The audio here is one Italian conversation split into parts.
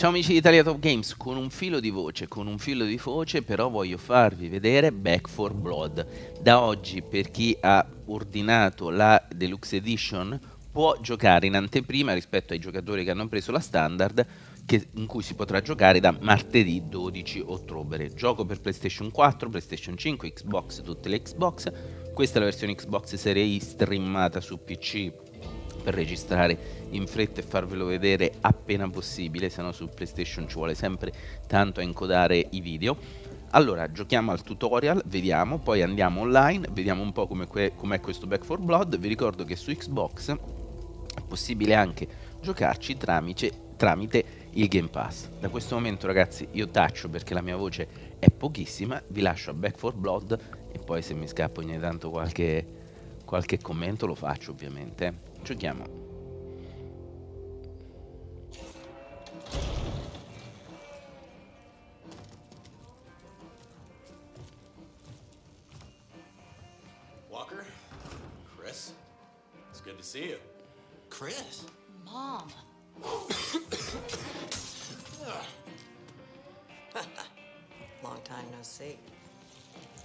Ciao amici di Italia Top Games, con un filo di voce, con un filo di voce però voglio farvi vedere Back 4 Blood. Da oggi per chi ha ordinato la Deluxe Edition può giocare in anteprima rispetto ai giocatori che hanno preso la standard che, in cui si potrà giocare da martedì 12 ottobre. Gioco per PlayStation 4, PlayStation 5, Xbox, tutte le Xbox. Questa è la versione Xbox Serie I streamata su PC per registrare in fretta e farvelo vedere appena possibile, se no su PlayStation ci vuole sempre tanto a incodare i video. Allora, giochiamo al tutorial, vediamo, poi andiamo online, vediamo un po' com'è, que- com'è questo Back 4 Blood. Vi ricordo che su Xbox è possibile anche giocarci tramite, tramite il Game Pass. Da questo momento ragazzi io taccio perché la mia voce è pochissima, vi lascio a Back 4 Blood e poi se mi scappa ogni tanto qualche, qualche commento lo faccio ovviamente. Giochiamo. Walker? Chris? It's good to see you. Chris? Mom. Long time no see.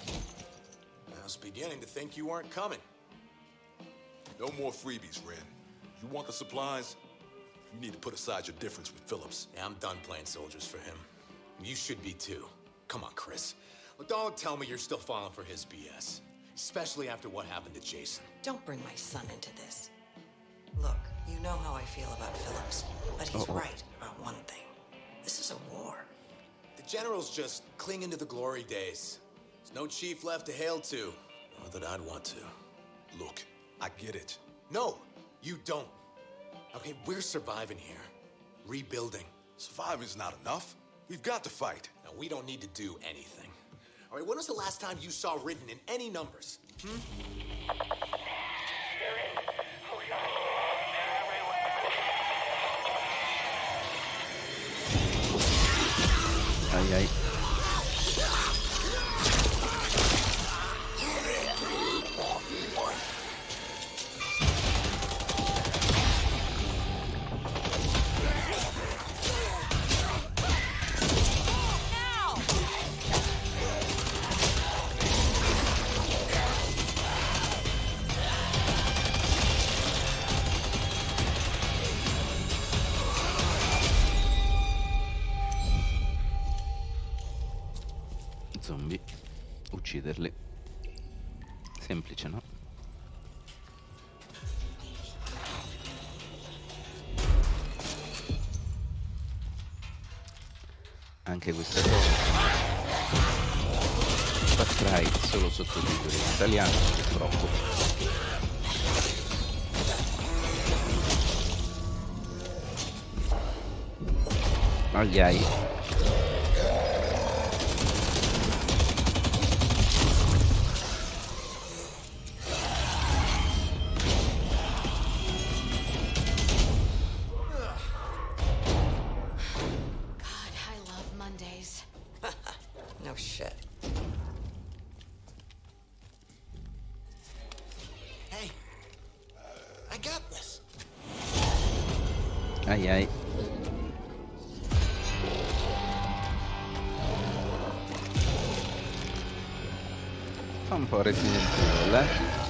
I was beginning to think you weren't coming. No more freebies, Ren. You want the supplies? You need to put aside your difference with Phillips. Yeah, I'm done playing soldiers for him. You should be too. Come on, Chris. Well, don't tell me you're still falling for his BS. Especially after what happened to Jason. Don't bring my son into this. Look, you know how I feel about Phillips, but he's Uh-oh. right about one thing. This is a war. The general's just clinging to the glory days. There's no chief left to hail to. Not that I'd want to. Look, I get it. No, you don't. Okay, we're surviving here. Rebuilding. Surviving's not enough. We've got to fight. Now, we don't need to do anything. All right, when was the last time you saw written in any numbers? Ai ai. Zombie. Ucciderli. Semplice, no? Anche questa cosa. Far Cry solo sottotitoli in italiano, purtroppo. Agli Mondays. No shit. Hey, I got this. Ai ai. Fa un po' Resident Evil, eh?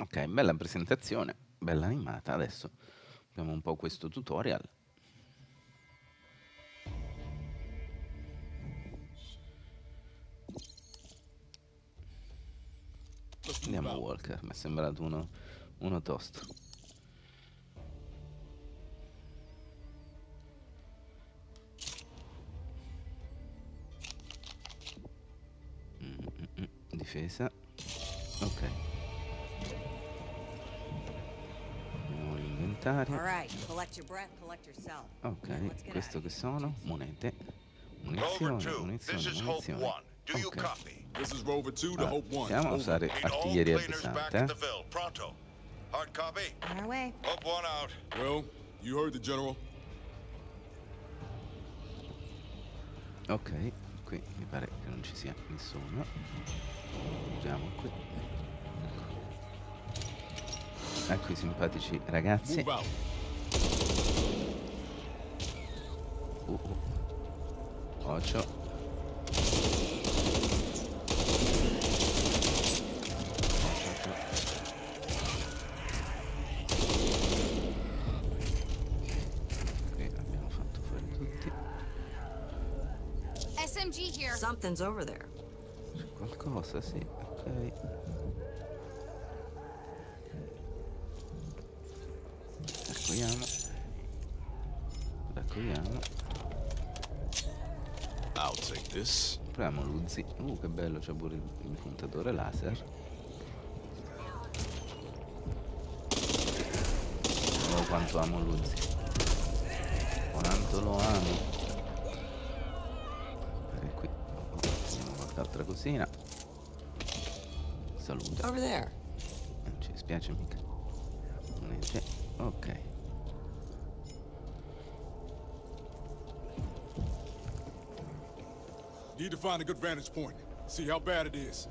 Ok, bella presentazione, bella animata. Adesso abbiamo un po' questo tutorial. Andiamo a Walker, mi è sembrato uno, uno tosto. Mm, mm, mm, Difesa. Ok. Yourself. Ok, questo che sono? Monete. Rover Munizioni, 2, munizioni, this is Hope munizioni. 1. Do you Ok. copy? This is Rover 2 to Allora, Hope 1. iniziamo a usare artiglieria pesante. at the Ville. Pronto. Hard copy? On our way. Hope 1 out. Well, you heard the general. Ok, qui mi pare che non ci sia nessuno. Andiamo qui. Ecco i simpatici ragazzi. Uh, uh. Abbiamo fatto fuori tutti. SMG here. Something's over there. C'è qualcosa, sì, ok. Raccogliamo. Raccogliamo. I'll take this. L'Uzi. Uh, che bello, c'è pure il, il puntatore laser. Oh, quanto amo l'Uzi. Quanto lo amo. Guardate qui. Vediamo qualche altra cosina. Salute. Over there. Non ci dispiace mica. Monete. Ok. Need to find a good vantage point. See how bad it is.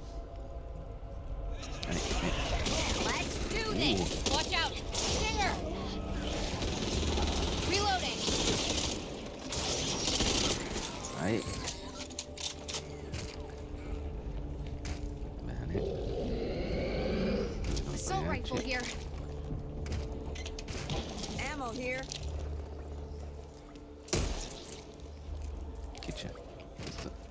Vieni, vieni. Let's do this. Watch out. Stinger. Reloading. Vai. Bene. Assault rifle Compriamoci. here. Ammo here. Chi c'è? Questo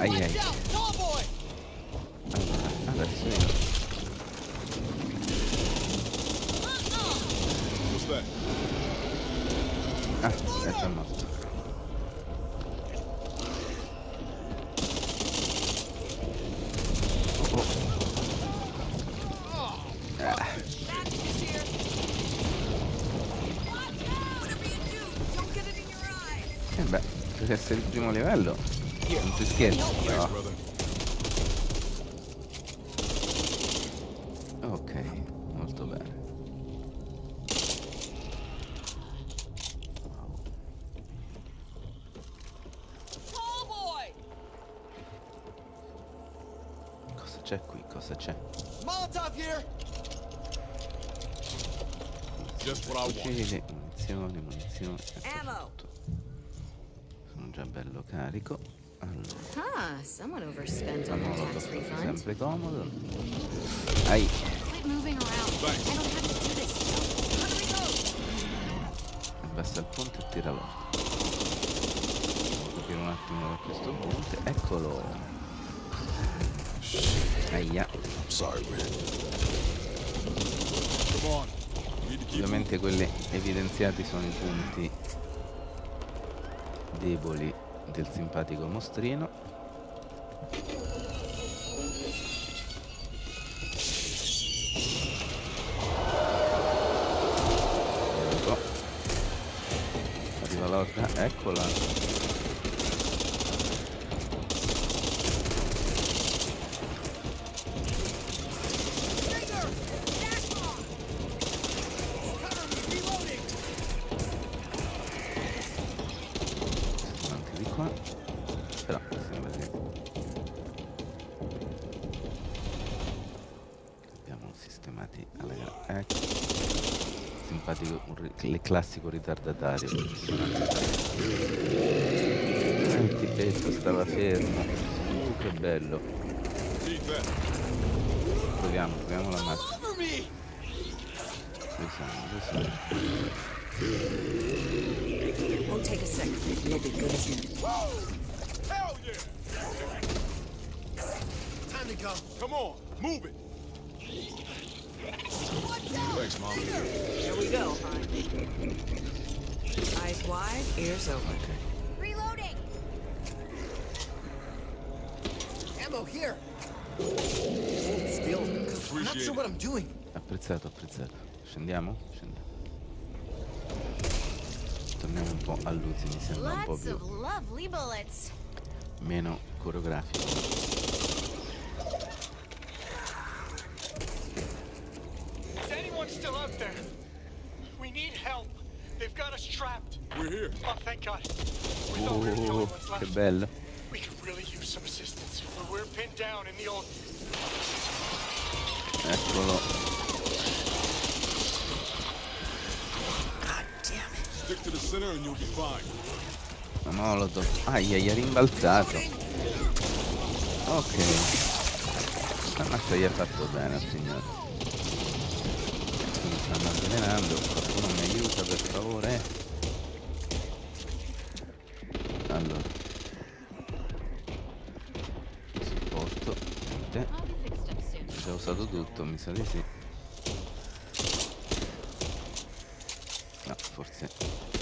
Whatever you do, don't get it in your eyes. eh beh, deve essere il primo livello. Non si scherza, però. Ok, molto bene. Cosa c'è qui? Cosa c'è? Molotov here! Just what I want. Munizioni, munizioni. Ammo. Bello carico. Allora, Huh, someone overspent on their tax refund. sempre comodo. Ai, abbassa il ponte e tira l'orto. Devo capire un attimo da questo ponte. Eccolo. Aia. Ovviamente quelli evidenziati sono i punti deboli del simpatico mostrino. Ecco. Arriva l'orca, eccola. Sistemati alla gara. Ecco. Simpatico, un ri- il classico ritardatario. Il tipetto stava fermo. Uh, che bello. Proviamo, proviamo la mazza. Dove siamo? Time to go. Come on, move it. Thanks, Mom. Here we go, hon. Eyes wide, ears open. Reloading! Ammo here. Hold still. 'cause I'm not sure what I'm doing. Apprezzato, apprezzato. Scendiamo? Scendiamo. Torniamo un po' a Luzzi, mi sembra un po' più of lovely bullets. meno coreografico. And you'll be fine. La molotov. Aia, gli ha rimbalzato. Ok. Ammazza, gli ha fatto bene al signore. Mi stanno avvelenando. Qualcuno mi aiuta, per favore. Niente. Ho già usato tutto, mi sa di sì. No, forse.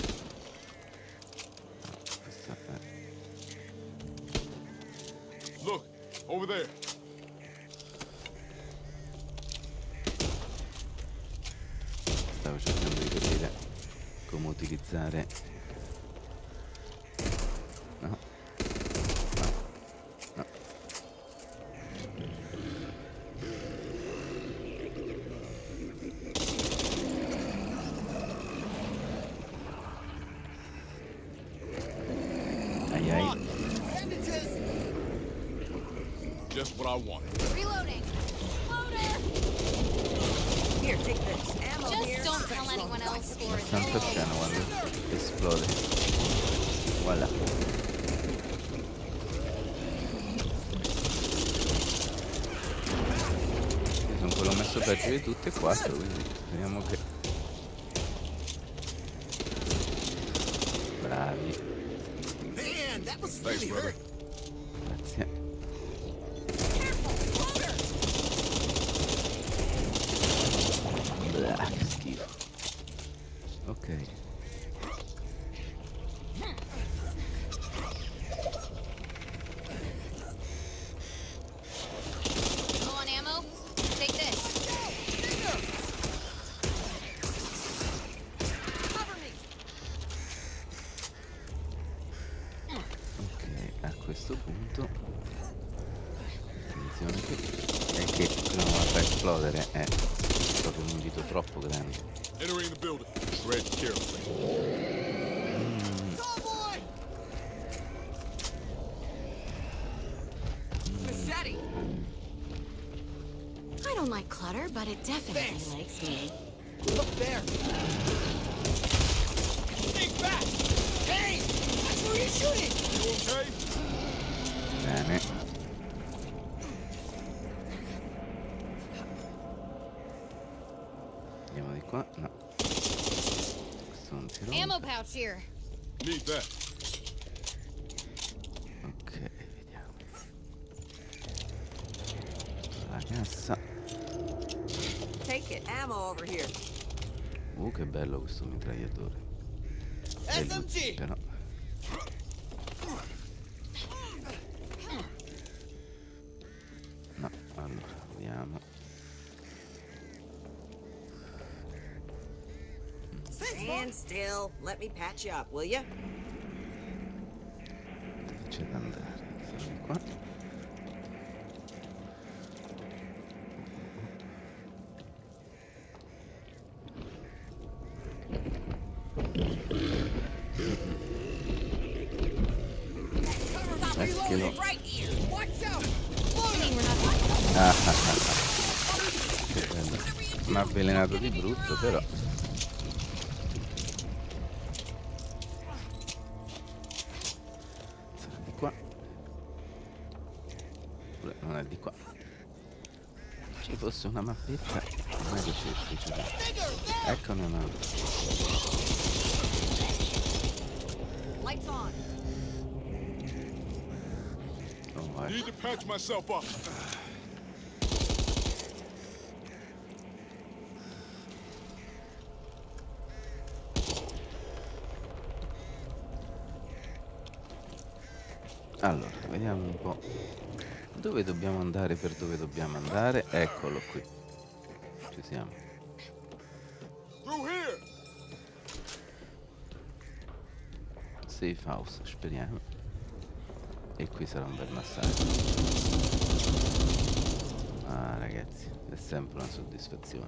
Esplode. Voilà. Sono quello messo peggio di tutti e quattro, quindi speriamo che. Che non la fa esplodere è proprio un invito troppo grande. Entering the building. Tread carefully. I don't like clutter, but it definitely Thanks. likes me. Look there. Think back. Hey, that's who you're shooting. You okay? Here. Need that. Ok, vediamo. La cassa. Take it. Ammo over here. Uh, che bello questo mitragliatore. SMG. Però. Stand still. Let me patch you up, will you? C'è da andare? Di qua. Eccolo. Ah, ah, ah, ah. Mi ha avvelenato di brutto, però. Ci fosse una mappetta non è che ci difficile. Eccone un'altra. Oh. Need to patch myself up. Allora, vediamo un po'. Dove dobbiamo andare per dove dobbiamo andare? Eccolo qui. Ci siamo. Safe house, speriamo. E qui sarà un bel massaggio. Ah ragazzi, è sempre una soddisfazione.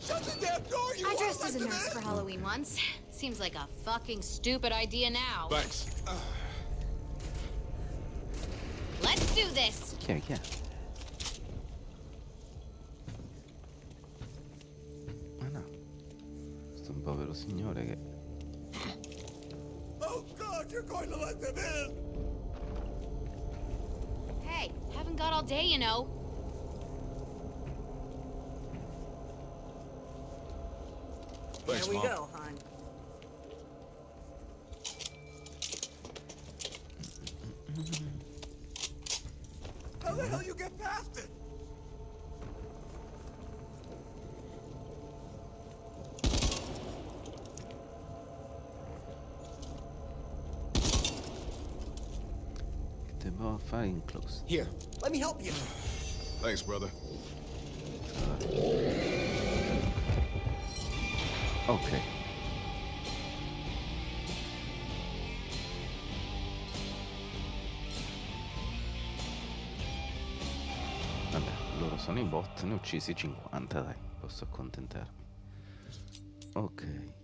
I dressed as a nurse for Halloween once. Seems like a fucking stupid idea now. Thanks. Let's do this. Okay, è? Chi è? Ma no. Questo è un povero signore che... Oh God, you're going to let them in. Hey, haven't got all day, you know. Thanks, Here we Mom. go, hon. Here, let me help you. Thanks, brother. Ok. Vabbè, loro sono i bot, ne ho uccisi 50, dai, posso accontentarmi. Ok.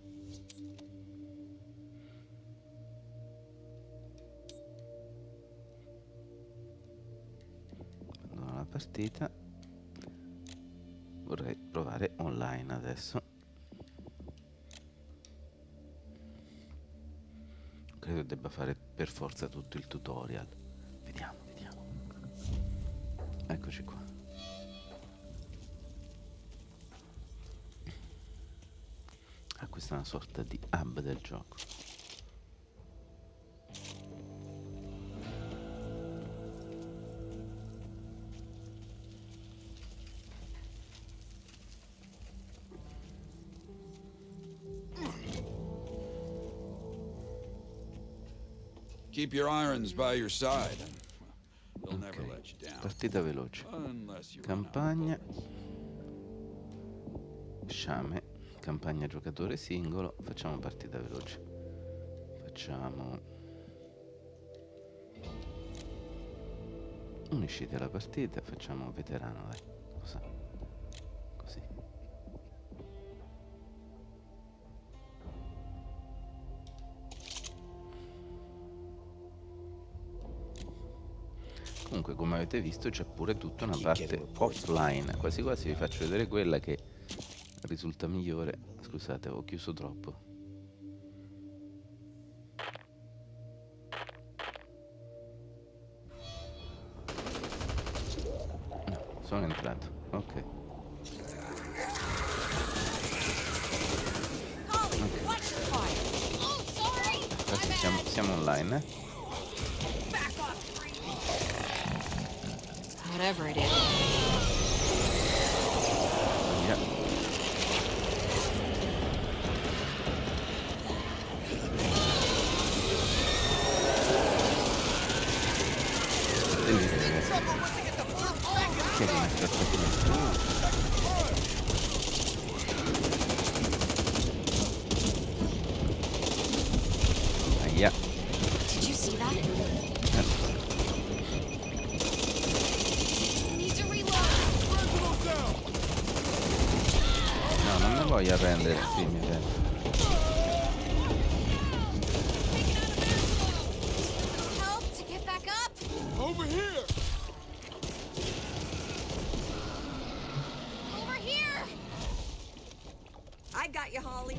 Partita. Vorrei provare online adesso. Credo debba fare per forza tutto il tutorial. Vediamo, vediamo. Eccoci qua. Ah, questa è una sorta di hub del gioco. Keep your irons by your side. They'll never let you down. partita veloce. Campagna. Sciame. Campagna giocatore singolo. Facciamo partita veloce. Facciamo. Uniscite alla partita. Facciamo veterano, dai. Avete visto, c'è pure tutta una parte offline. Quasi quasi vi faccio vedere quella che risulta migliore. Scusate, ho chiuso troppo. No, sono entrato. Ok. Adesso siamo, siamo online, eh? Whatever it is. I got you, Holly.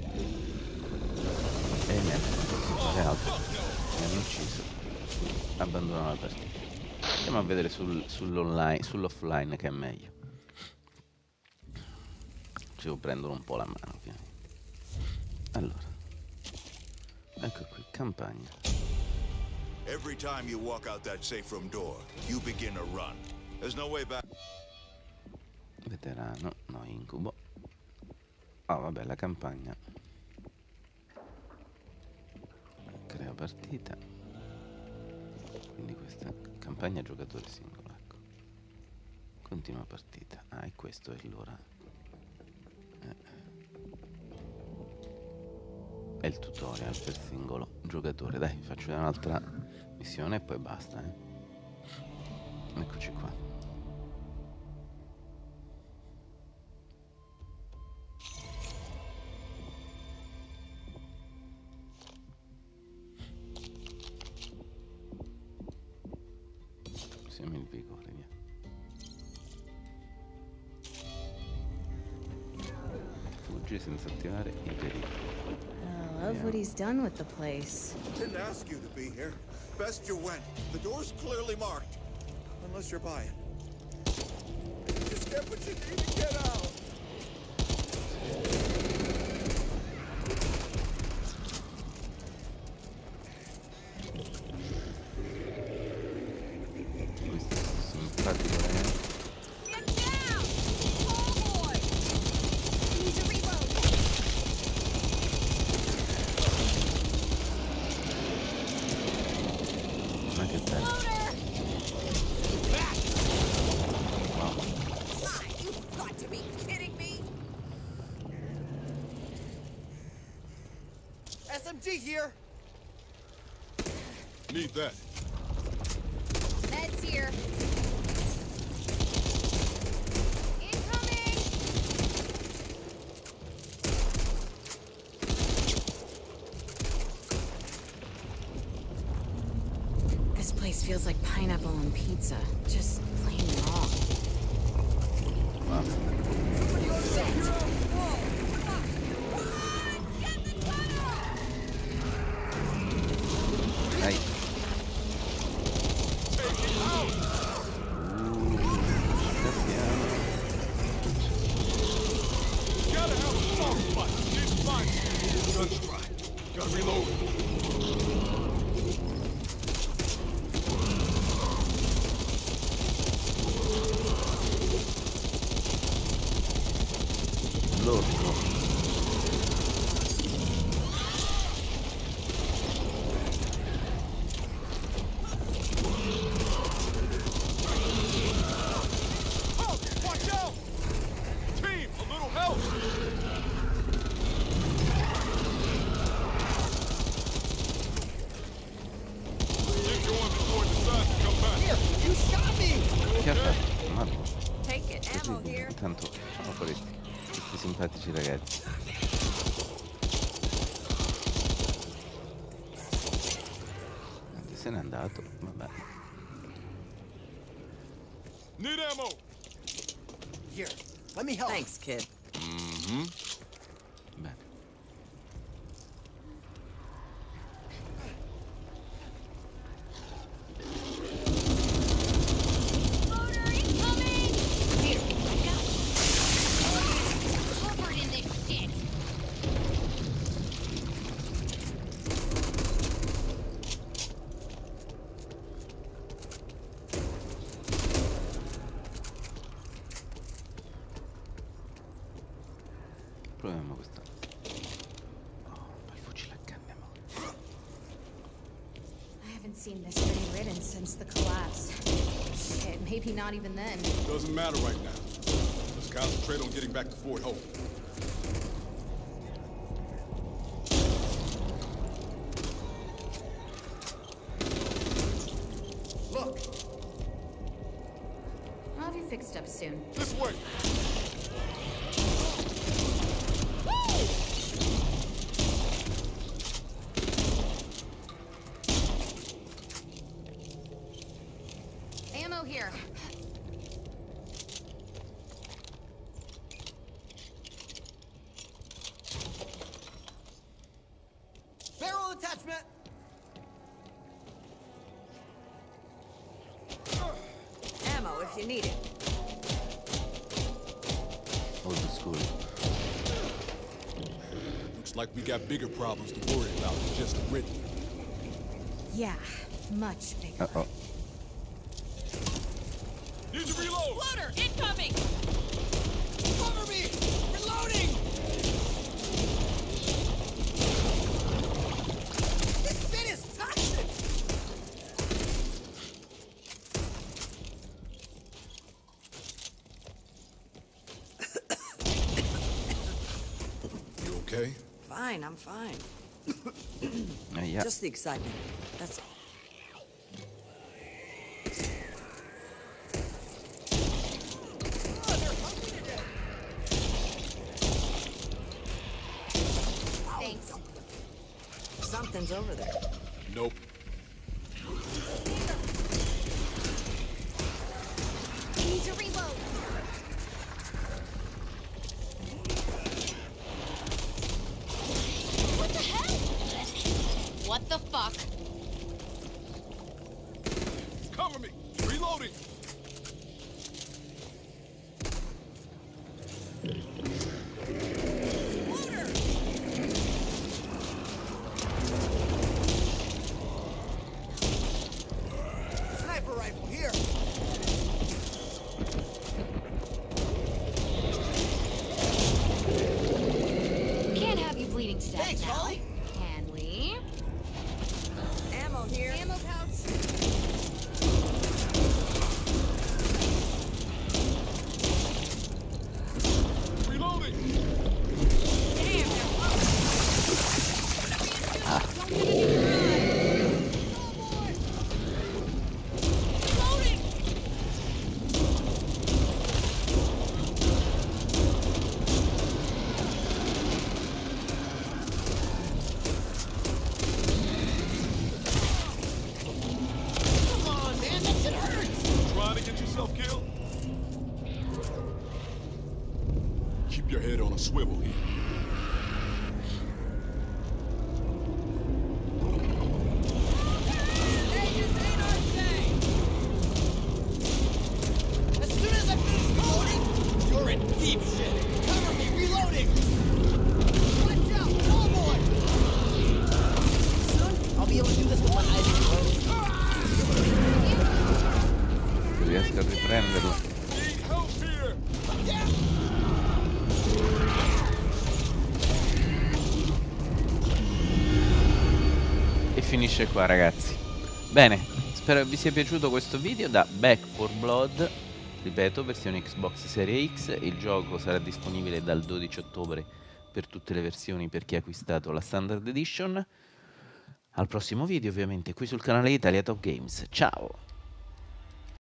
E niente, non posso fare altro. Mi hanno ucciso. Abbandono la partita. Andiamo a vedere sul- sull'online, sull'offline che è meglio. Devo prendere un po' la mano, ovviamente. Allora. Ecco qui, campagna. Every time you walk out that safe room door, you begin a run. There's no way back. Veterano, no, incubo. Ah, vabbè, la campagna. Crea partita. Quindi questa campagna giocatore singolo, ecco. Continua partita. Ah, e questo è l'ora. È il tutorial per singolo giocatore. Dai, faccio un'altra missione e poi basta, eh. Eccoci qua. Done with the place. Didn't ask you to be here. Best you went. The door's clearly marked. Unless you're buying. Just get what you need to get out. Questo è simpatico, ragazzi. Ma che bello. Wow. You've got to be kidding me! SMG here. Need that. Meds here. Incoming! This place feels like pineapple on pizza. Just plain wrong. Dai. Gotta have a soft spot. Didn't find it. Gunstrike. Gotta reload. L'orco. Oh, watch out! Team, a little help! Get going before it decides to come back. Here, you shot me! Che ha fatto? Ma Take it. Ammo così, here. intanto facciamo fuori questi, questi simpatici ragazzi. Niente, Se n'è andato. Need ammo! Here, let me help. Thanks, kid. Bene. Loader incoming! Here, I got you. Covered in this shit. Proviamo questa. Oh, poi il fucile a canne mo. I haven't seen this many ridden since the collapse. Shit, maybe not even then. Doesn't matter right now. Let's concentrate on getting back to Fort Hope. Ammo here. barrel attachment. Ammo if you need it. Old school. Looks like we got bigger problems to worry about than just the Riddler. Yeah, much bigger. Uh-oh. Need to reload! Loader, incoming! Cover me! Reloading! This shit is toxic! You okay? Fine, I'm fine. Eh, yeah. Just the excitement. That's all. Over there. Nope. Finisce qua ragazzi. Bene, spero vi sia piaciuto questo video da Back 4 Blood. Ripeto, versione Xbox Serie X. Il gioco sarà disponibile dal 12 ottobre per tutte le versioni per chi ha acquistato la Standard Edition. Al prossimo video ovviamente qui sul canale Italia Top Games. Ciao!